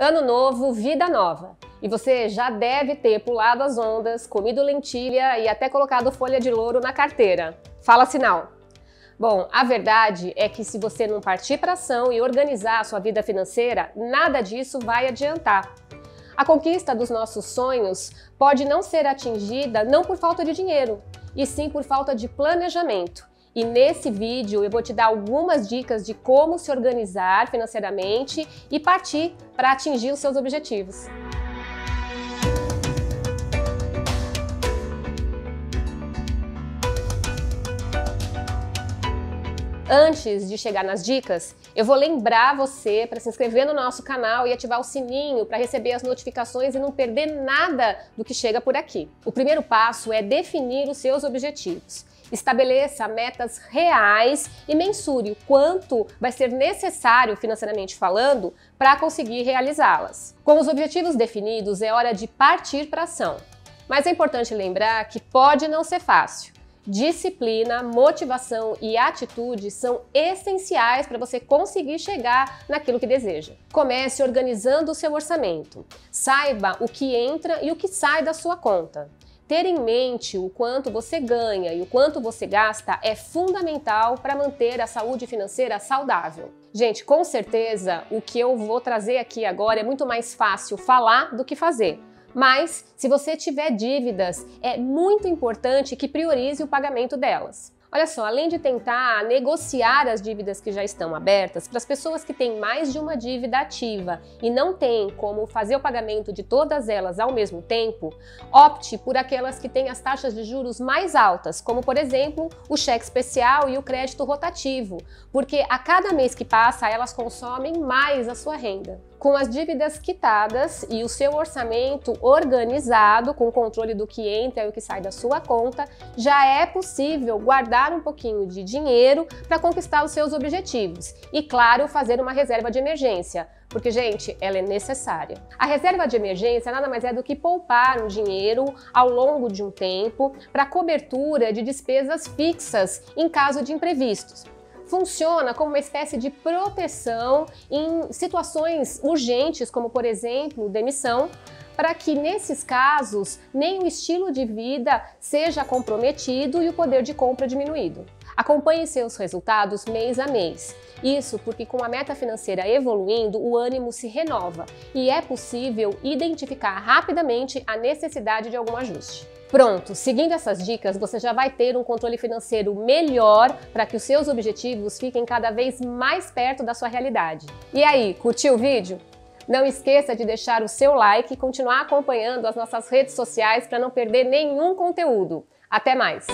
Ano novo, vida nova. E você já deve ter pulado as ondas, comido lentilha e até colocado folha de louro na carteira. Fala sinal. Bom, a verdade é que se você não partir para ação e organizar a sua vida financeira, nada disso vai adiantar. A conquista dos nossos sonhos pode não ser atingida não por falta de dinheiro, e sim por falta de planejamento. E nesse vídeo eu vou te dar algumas dicas de como se organizar financeiramente e partir para atingir os seus objetivos. Antes de chegar nas dicas, eu vou lembrar você para se inscrever no nosso canal e ativar o sininho para receber as notificações e não perder nada do que chega por aqui. O primeiro passo é definir os seus objetivos. Estabeleça metas reais e mensure o quanto vai ser necessário financeiramente falando para conseguir realizá-las. Com os objetivos definidos, é hora de partir para ação. Mas é importante lembrar que pode não ser fácil. Disciplina, motivação e atitude são essenciais para você conseguir chegar naquilo que deseja. Comece organizando o seu orçamento. Saiba o que entra e o que sai da sua conta. Ter em mente o quanto você ganha e o quanto você gasta é fundamental para manter a saúde financeira saudável. Gente, com certeza o que eu vou trazer aqui agora é muito mais fácil falar do que fazer. Mas, se você tiver dívidas, é muito importante que priorize o pagamento delas. Olha só, além de tentar negociar as dívidas que já estão abertas, para as pessoas que têm mais de uma dívida ativa e não têm como fazer o pagamento de todas elas ao mesmo tempo, opte por aquelas que têm as taxas de juros mais altas, como por exemplo o cheque especial e o crédito rotativo, porque a cada mês que passa elas consomem mais a sua renda. Com as dívidas quitadas e o seu orçamento organizado, com controle do que entra e o que sai da sua conta, já é possível guardar um pouquinho de dinheiro para conquistar os seus objetivos. E, claro, fazer uma reserva de emergência, porque, gente, ela é necessária. A reserva de emergência nada mais é do que poupar um dinheiro ao longo de um tempo para cobertura de despesas fixas em caso de imprevistos funciona como uma espécie de proteção em situações urgentes, como por exemplo demissão, para que nesses casos nem o estilo de vida seja comprometido e o poder de compra diminuído. Acompanhe seus resultados mês a mês. Isso porque com a meta financeira evoluindo, o ânimo se renova e é possível identificar rapidamente a necessidade de algum ajuste. Pronto, seguindo essas dicas, você já vai ter um controle financeiro melhor para que os seus objetivos fiquem cada vez mais perto da sua realidade. E aí, curtiu o vídeo? Não esqueça de deixar o seu like e continuar acompanhando as nossas redes sociais para não perder nenhum conteúdo. Até mais!